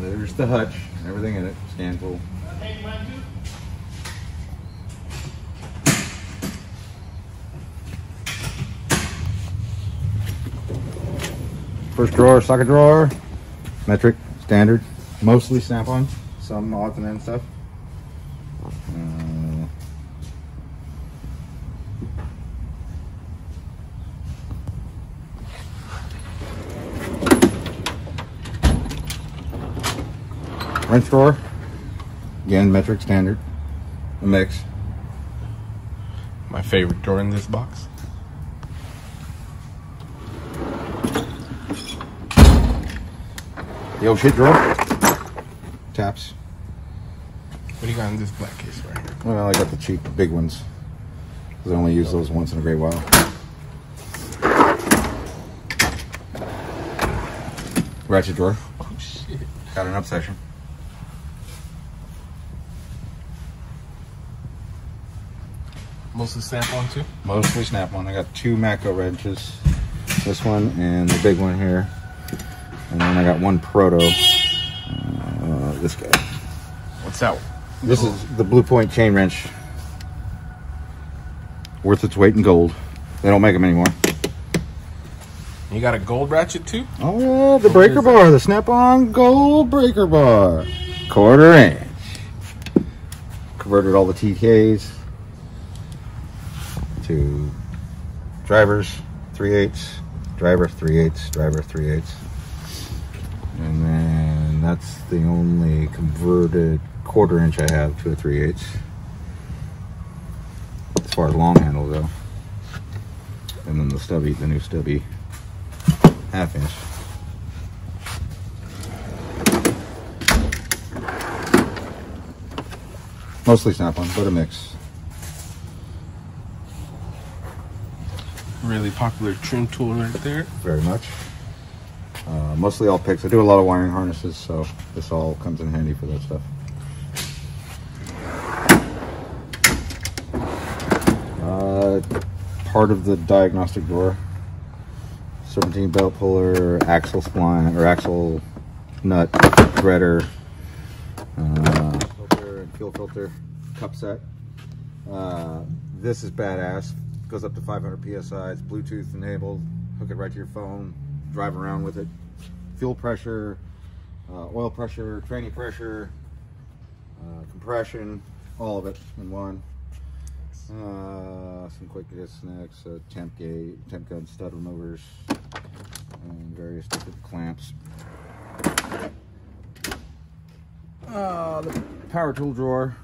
There's the hutch, everything in it, scan tool. First drawer, socket drawer, metric, standard, mostly snap-on, some odds and ends stuff. Uh, wrench drawer, again metric, standard, a mix. My favorite drawer in this box. The old shit drawer, taps. What do you got in this black case right here? Well, I got the cheap big ones. I only use those once in a great while. Ratchet drawer. Oh shit. Got an up Mostly snap on too. Mostly snap on. I got two Matco wrenches. This one and the big one here. And then I got one proto. Uh, this guy. What's that? This is the Blue Point chain wrench. Worth its weight in gold. They don't make them anymore. You got a gold ratchet too? Oh yeah, the What breaker is it? bar, the snap-on gold breaker bar, quarter inch. Converted all the TKs to drivers, three eighths, driver three eighths, driver three eighths, and then that's the only converted quarter inch I have to a three eighths. As far as long handle though. and then the stubby, the new stubby half inch. Mostly snap on, but a mix. Really popular trim tool right there. Very much. Uh, mostly all picks. I do a lot of wiring harnesses, so this all comes in handy for that stuff. Uh, part of the diagnostic drawer. Serpentine belt puller, axle spline, or axle nut, threader, uh, filter and fuel filter, cup set. Uh, this is badass. Goes up to 500 psi. It's Bluetooth enabled. Hook it right to your phone. Drive around with it. Fuel pressure, uh, oil pressure, training pressure, uh, compression, all of it in one. Uh, some quick disconnects, uh, temp gate, temp gun stud removers, and various different clamps. Uh, the power tool drawer,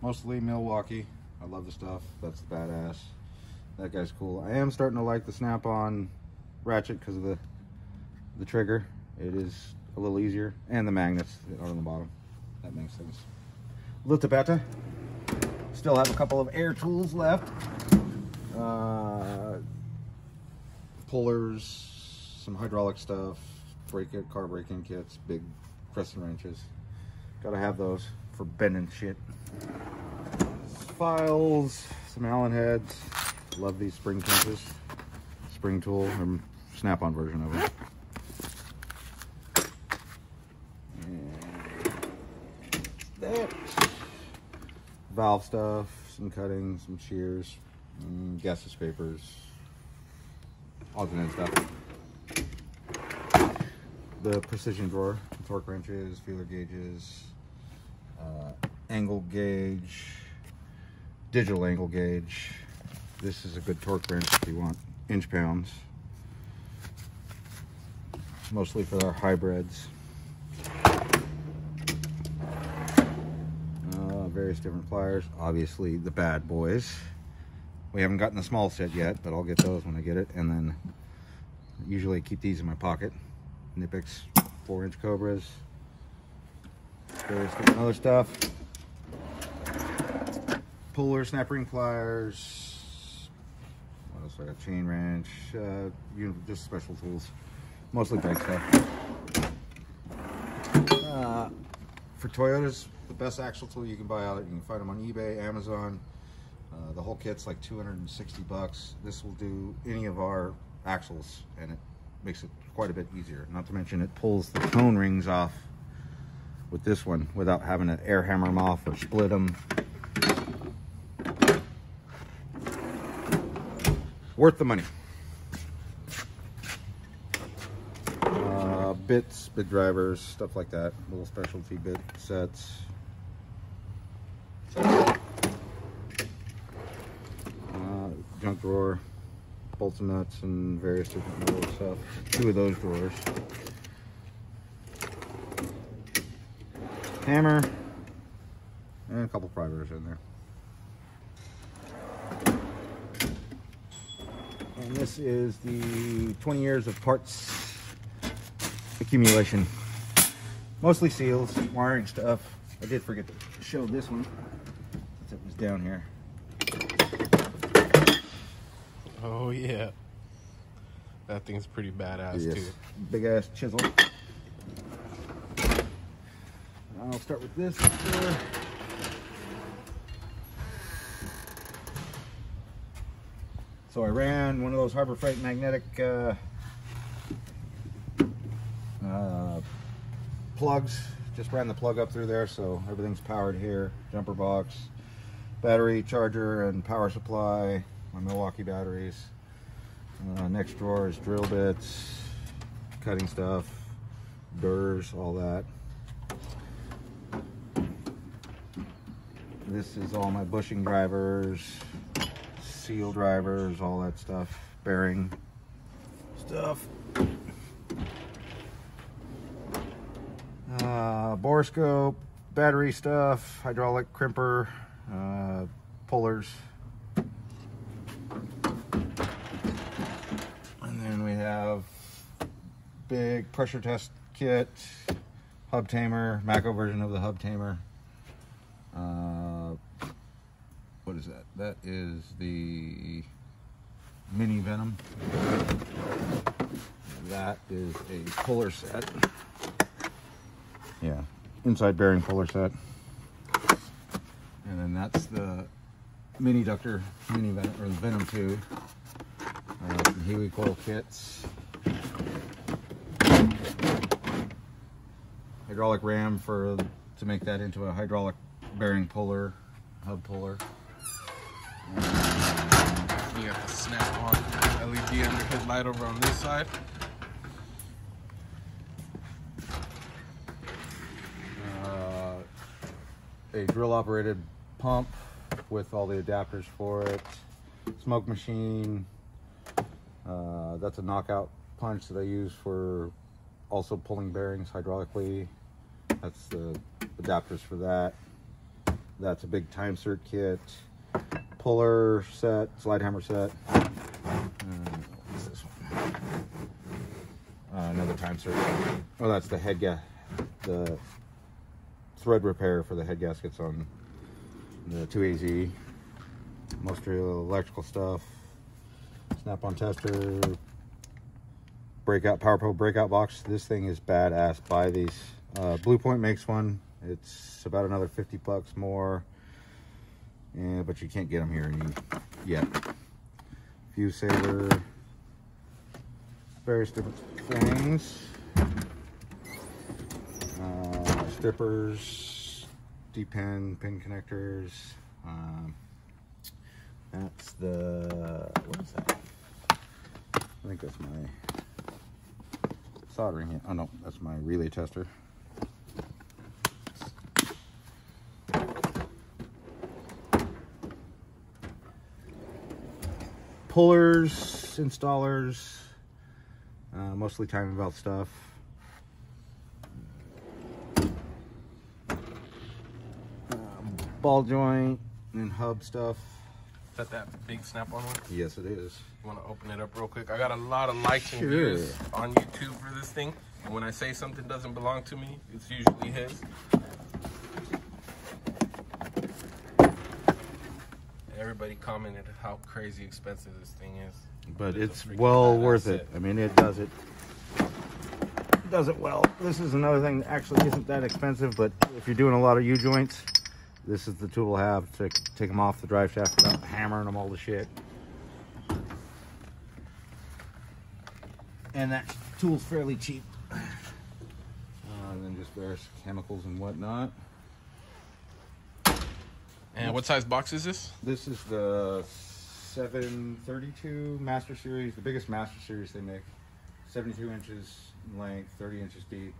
mostly Milwaukee. I love the stuff. That's the badass. That guy's cool. I am starting to like the snap-on ratchet because of the the trigger. It is a little easier, and the magnets that are on the bottom. That makes sense. Little better. Still have a couple of air tools left. Uh, pullers, some hydraulic stuff, brake car braking kits, big crescent wrenches. Gotta have those for bending shit. Files, some Allen heads. Love these spring pinches. Spring tool, or snap-on version of it. that. Valve stuff, some cutting, some shears, mm, gases papers, alternate stuff. The precision drawer, torque wrenches, feeler gauges, uh, angle gauge, digital angle gauge. This is a good torque wrench if you want inch pounds. Mostly for our hybrids. Uh, various different pliers. Obviously, the bad boys. We haven't gotten the small set yet, but I'll get those when I get it. And then usually I keep these in my pocket. Knipex 4 inch Cobras. Various different other stuff. Puller, snap ring pliers. What else? I got chain wrench. Uh, you know, just special tools. Mostly bike stuff. Uh, for Toyotas, the best axle tool you can buy out. You can find them on eBay, Amazon. Uh, the whole kit's like 260 bucks. This will do any of our axles, and it makes it quite a bit easier. Not to mention, it pulls the cone rings off with this one without having to air hammer them off or split them. Worth the money. Uh, bits, bit drivers, stuff like that. Little specialty bit sets. Uh, junk drawer, bolts and nuts, and various different little stuff. Two of those drawers. Hammer, and a couple privers in there. And this is the 20 years of parts accumulation. Mostly seals, wiring stuff. I did forget to show this one since it was down here. Oh yeah. That thing's pretty badass Yes. too. Big ass chisel. I'll start with this. So I ran one of those Harbor Freight magnetic uh, uh, plugs. Just ran the plug up through there, so everything's powered here. Jumper box, battery charger, and power supply. My Milwaukee batteries. Uh, next drawer is drill bits, cutting stuff, burrs, all that. This is all my bushing drivers, seal drivers, all that stuff, bearing stuff. Uh, borescope, battery stuff, hydraulic crimper, uh, pullers. And then we have big pressure test kit, hub tamer, Matco version of the hub tamer. Uh, what is that? That is the mini Venom. That is a puller set. Yeah, inside bearing puller set. And then that's the mini ductor, mini Venom, or the Venom 2. Uh, some Heli-Coil kits. Hydraulic ram for to make that into a hydraulic bearing puller, hub puller. You got the snap on LED under headlight over on this side. Uh, a drill operated pump with all the adapters for it. Smoke machine. Uh, that's a knockout punch that I use for also pulling bearings hydraulically. That's the adapters for that. That's a big Time-Sert kit. Puller set, slide hammer set. This one? Uh, another Time-Sert. Oh, that's the head gasket, the thread repair for the head gaskets on the 2AZ. Mostly electrical stuff. Snap-on tester. Breakout Power Pro breakout box. This thing is badass. Buy these. Uh, Blue Point makes one. It's about another 50 bucks more. Yeah, but you can't get them here yet. Fuse saver. Various different things. Uh, strippers, D-pin, pin connectors. Um, that's the, what is that? I think that's my soldering. Oh no, that's my relay tester. Pullers, installers, uh, mostly timing belt stuff. Um, ball joint and hub stuff. Is that that big snap on one? Yes, it is. You want to open it up real quick? I got a lot of likes and views on YouTube for this thing. And when I say something doesn't belong to me, it's usually his. Everybody commented how crazy expensive this thing is. But It's it's well worth it. I mean, it does it. Does it well. This is another thing that actually isn't that expensive, but if you're doing a lot of U joints, this is the tool to have to take them off the drive shaft without hammering them all to shit. And that tool's fairly cheap. Uh, and then just various chemicals and whatnot. And what size box is this? This is the 732 Master Series, the biggest Master Series they make. 72 inches in length, 30 inches deep.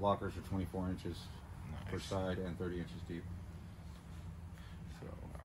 Lockers are 24 inches per side and 30 inches deep.